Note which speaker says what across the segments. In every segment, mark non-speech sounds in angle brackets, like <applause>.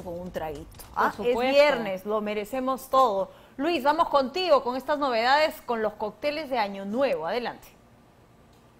Speaker 1: con un traguito. Ah, es viernes, lo merecemos todo. Luis, vamos contigo con estas novedades con los cócteles de Año Nuevo. Adelante.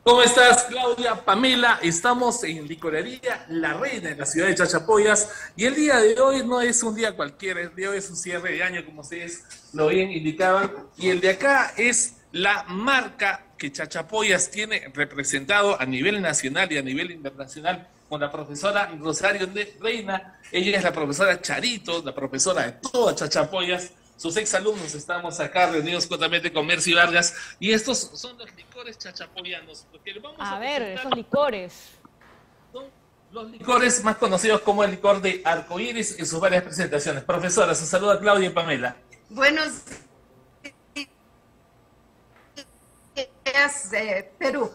Speaker 2: ¿Cómo estás, Claudia? Pamela, estamos en Licorería La Reina, en la ciudad de Chachapoyas, y el día de hoy no es un día cualquiera, el día de hoy es un cierre de año, como ustedes lo bien indicaban, y el de acá es la marca que Chachapoyas tiene representado a nivel nacional y a nivel internacional con la profesora Rosario Reina. Ella es la profesora Charito, la profesora de todas Chachapoyas. Sus exalumnos estamos acá reunidos juntamente con Mercy Vargas y estos son los licores chachapoyanos.
Speaker 1: a, ver, esos licores.
Speaker 2: Son los licores más conocidos como el licor de arcoíris en sus varias presentaciones. Profesora, se saluda Claudia y Pamela.
Speaker 3: Buenos de Perú.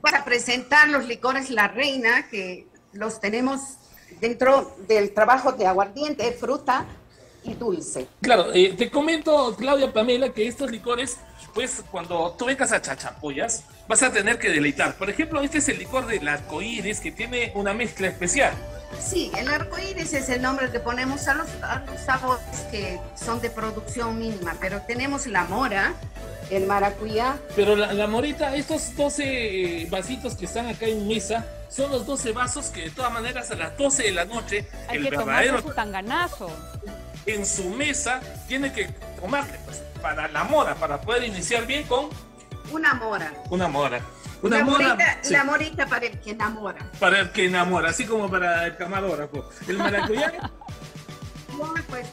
Speaker 3: Para presentar los licores La Reina, que los tenemos dentro del trabajo de aguardiente, fruta y dulce.
Speaker 2: Claro, eh, te comento, Claudia Pamela, que estos licores, pues cuando tú vengas a Chachapoyas, vas a tener que deleitar. Por ejemplo, este es el licor del arcoíris que tiene una mezcla especial.
Speaker 3: Sí, el arcoíris es el nombre que ponemos a los, a los sabores que son de producción mínima, pero tenemos la mora, el maracuyá.
Speaker 2: Pero la, morita, estos 12 vasitos que están acá en mesa, son los 12 vasos que de todas maneras a las 12 de la noche,
Speaker 1: Hay el que verdadero su tanganazo.
Speaker 2: En su mesa tiene que tomarle pues, para la mora, para poder iniciar bien con
Speaker 3: una mora.
Speaker 2: Una mora.
Speaker 3: Una la, mora, morita, la morita para el que enamora.
Speaker 2: Para el que enamora, así como para el camarógrafo. El maracuyá
Speaker 3: pues,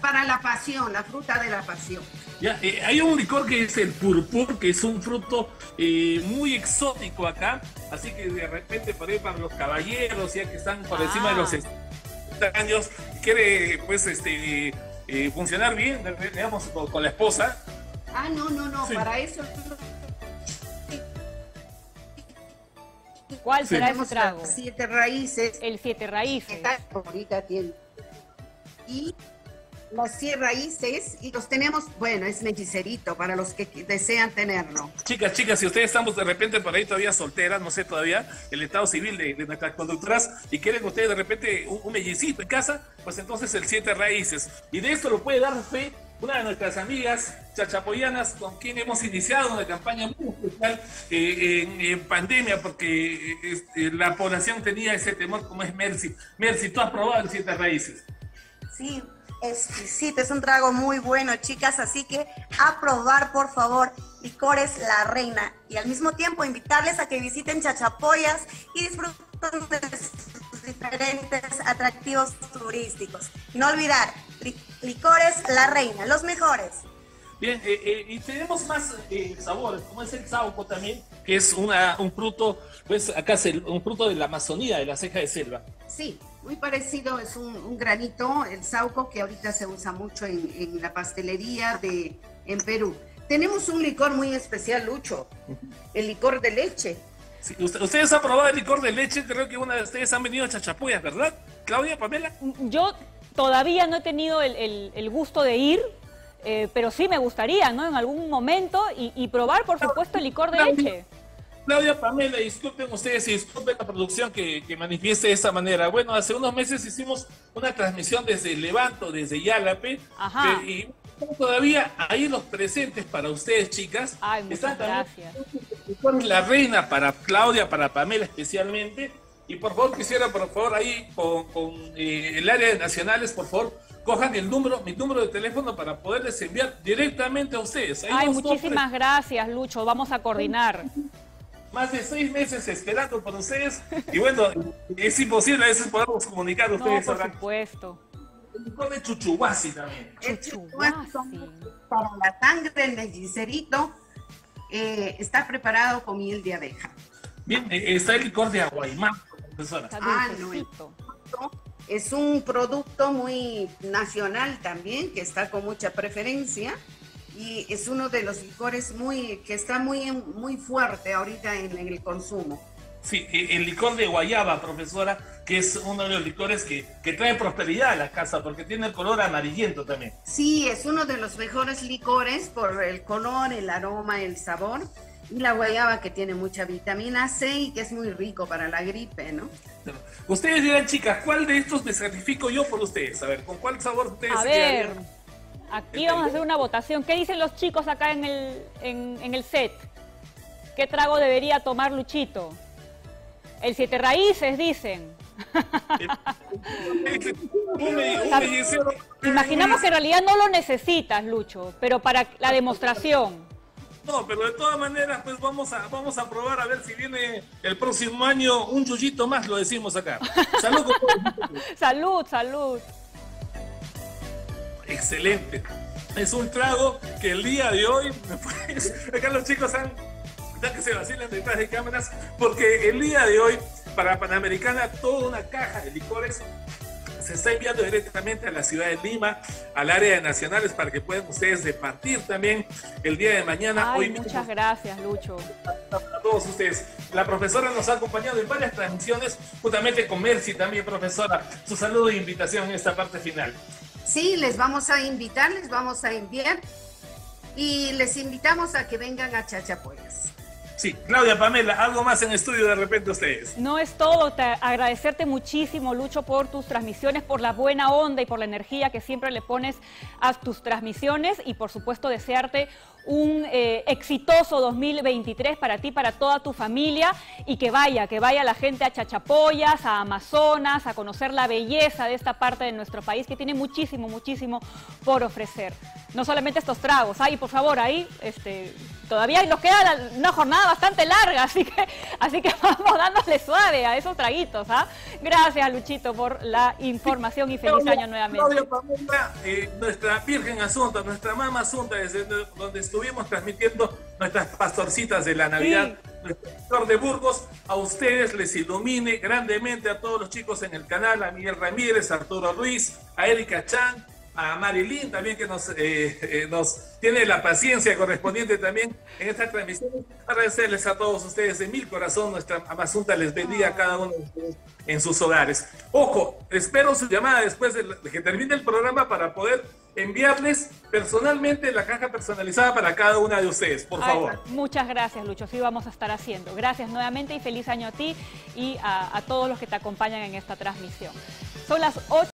Speaker 3: para la pasión, la fruta de la pasión.
Speaker 2: Ya, eh, hay un licor que es el purpur, que es un fruto eh, muy exótico acá, así que de repente para, para los caballeros, ya que están por encima de los 60 ah. años, quiere pues este eh, funcionar bien, digamos, con, la esposa.
Speaker 3: Ah, no, no, no, para eso
Speaker 1: ¿Cuál será ese trago?
Speaker 3: Siete raíces.
Speaker 1: El siete raíces.
Speaker 3: Ahorita tiene y los 100 raíces y los tenemos, bueno, es mellicerito para los que desean tenerlo.
Speaker 2: Chicas, chicas, si ustedes estamos de repente por ahí todavía solteras, no sé todavía, el estado civil de, nuestras conductoras y quieren ustedes de repente un, mellicito en casa, pues entonces el siete raíces. Y de esto lo puede dar fe una de nuestras amigas chachapoyanas con quien hemos iniciado una campaña muy especial eh, en, pandemia porque eh, la población tenía ese temor como es Mercy. Mercy, tú has probado el siete raíces.
Speaker 4: Sí, exquisito, es un trago muy bueno, chicas, así que a probar, por favor, licores La Reina. Y al mismo tiempo invitarles a que visiten Chachapoyas y disfruten de sus diferentes atractivos turísticos. no olvidar, licores La Reina, los mejores.
Speaker 2: Bien, eh, eh, y tenemos más eh, sabores, como es el sauco también, que es una, un fruto, pues acá es un fruto de la Amazonía, de la ceja de selva.
Speaker 3: Sí, muy parecido, es un, granito, el sauco, que ahorita se usa mucho en, la pastelería de, en Perú. Tenemos un licor muy especial, Lucho, el licor de leche.
Speaker 2: ustedes han probado el licor de leche, creo que una de ustedes han venido a Chachapoyas, ¿verdad? Claudia, Pamela.
Speaker 1: Yo todavía no he tenido el, gusto de ir, eh, pero sí me gustaría, ¿no? En algún momento y, probar, por supuesto, el licor de leche.
Speaker 2: Claudia Pamela, disculpen ustedes y disculpen la producción que, manifieste de esta manera. Bueno, hace unos meses hicimos una transmisión desde Levanto, desde Yalape, Ajá. y todavía ahí los presentes para ustedes, chicas.
Speaker 1: Ay, muchas gracias.
Speaker 2: La reina para Claudia, para Pamela especialmente. Y por favor, quisiera, por favor, ahí con, eh, el área de nacionales, por favor, cojan el número, mi número de teléfono para poderles enviar directamente a ustedes.
Speaker 1: Ay, muchísimas gracias, Lucho. Vamos a coordinar
Speaker 2: más de seis meses esperando por ustedes. Y bueno, es imposible a veces podernos comunicar ustedes.
Speaker 1: No, por supuesto.
Speaker 2: El licor de chuchuhuasi también.
Speaker 3: El chuchuhuasi. Para la sangre, el mellicerito, eh, está preparado con miel de abeja.
Speaker 2: Bien, eh, está el licor de aguaymán,
Speaker 3: profesora. Ah, no, es un producto muy nacional también, que está con mucha preferencia y es uno de los licores muy que está muy muy fuerte ahorita en, el consumo.
Speaker 2: Sí, e, el licor de guayaba, profesora, que es uno de los licores que, que trae prosperidad a la casa porque tiene el color amarillento también.
Speaker 3: Sí, es uno de los mejores licores por el color, el aroma, el sabor. Y la guayaba que tiene mucha vitamina C y que es muy rico para la gripe, ¿no?
Speaker 2: Ustedes dirán, chicas, ¿cuál de estos me sacrifico yo por ustedes? A ver, ¿con cuál sabor ustedes
Speaker 1: A ver, aquí vamos a hacer una votación. ¿Qué dicen los chicos acá en el, en, el set? ¿Qué trago debería tomar Luchito? El siete raíces, dicen. <laughs> Imaginamos que en realidad no lo necesitas, Lucho, pero para la demostración.
Speaker 2: No, pero de todas maneras, pues vamos a, vamos a probar a ver si viene el próximo año un yuyito más, lo decimos acá. <laughs> Salud,
Speaker 1: salud, salud.
Speaker 2: Excelente. Es un trago que el día de hoy, <laughs> pues, acá los chicos han, que se vacilan detrás de cámaras, porque el día de hoy, para Panamericana, toda una caja de licores se está enviando directamente a la ciudad de Lima, al área de nacionales, para que puedan ustedes departir también el día de mañana.
Speaker 1: Ay, muchas gracias, Lucho.
Speaker 2: A todos ustedes. La profesora nos ha acompañado en varias transmisiones, justamente con Mercy también, profesora. Su saludo e invitación en esta parte final.
Speaker 3: Sí, les vamos a invitar, les vamos a enviar y les invitamos a que vengan a Chachapoyas.
Speaker 2: Sí, Claudia Pamela, algo más en estudio de repente ustedes.
Speaker 1: No es todo, agradecerte muchísimo, Lucho, por tus transmisiones, por la buena onda y por la energía que siempre le pones a tus transmisiones y por supuesto desearte un eh, exitoso 2023 para ti, para toda tu familia y que vaya, que vaya la gente a Chachapoyas, a Amazonas, a conocer la belleza de esta parte de nuestro país que tiene muchísimo, muchísimo por ofrecer. No solamente estos tragos, ahí por favor, ahí este, todavía nos queda una jornada bastante larga, <laughs> así que, así que <laughs> vamos dándole suave a esos traguitos. ¿ah? Gracias, Luchito, por la información y feliz año nuevamente.
Speaker 2: Eh, nuestra Virgen Asunta, nuestra mamá Asunta, desde donde estuvimos transmitiendo nuestras pastorcitas de la Navidad. Nuestro de Burgos, a ustedes les ilumine grandemente a todos los chicos en el canal, a Miguel Ramírez, a Arturo Ruiz, a Erika Chan, a Marilyn también que nos, eh, eh, nos tiene la paciencia correspondiente también en esta transmisión. Agradecerles a todos ustedes de mil corazón, nuestra Amazunta les bendiga a cada uno de ustedes en sus hogares. Ojo, espero su llamada después de, que termine el programa para poder enviarles personalmente la caja personalizada para cada una de ustedes, por favor.
Speaker 1: Muchas gracias, Lucho. Sí vamos a estar haciendo. Gracias nuevamente y feliz año a ti y a, a todos los que te acompañan en esta transmisión. Son las 8.